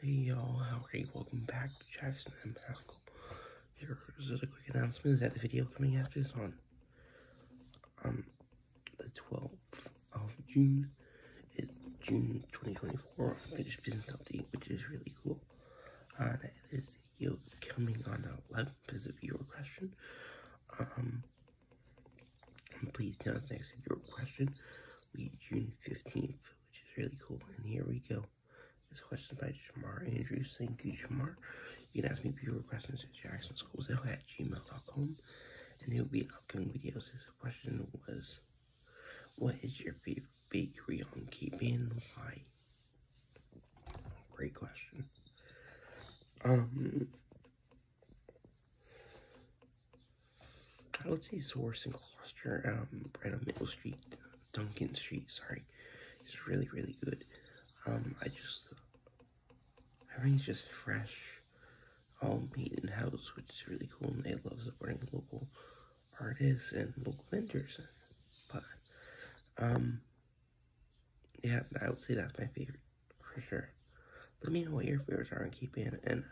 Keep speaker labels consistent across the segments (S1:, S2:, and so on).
S1: Hey y'all, how are you? Welcome back to Jackson Haskell. Here's a quick announcement is that the video coming after this on um the 12th of June is June 2024 finished business update, which is really cool. Uh, this video coming on the 11th is a viewer question. Um, please tell us next viewer question. We June 15th, which is really cool. And here we go. This question by Jamar Andrews. Thank you, Jamar. You can ask me viewer questions at jacksonschoolsale at gmail.com. And there will be in upcoming videos. This question was, what is your favorite bakery on and why? Great question. Um, I would say Source and Cluster, um, right on Middle Street, Duncan Street, sorry. It's really, really good. Um, I just, everything's just fresh, all made in house, which is really cool. And they love supporting local artists and local vendors. But, um, yeah, I would say that's my favorite for sure. Let me know what your favorites are on Cape Ann, and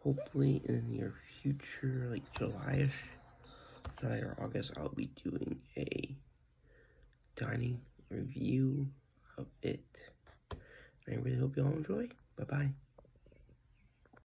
S1: hopefully in the near future, like July-ish, July or August, I'll be doing a dining review of it. Really hope you all enjoy. Bye-bye.